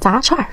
炸串儿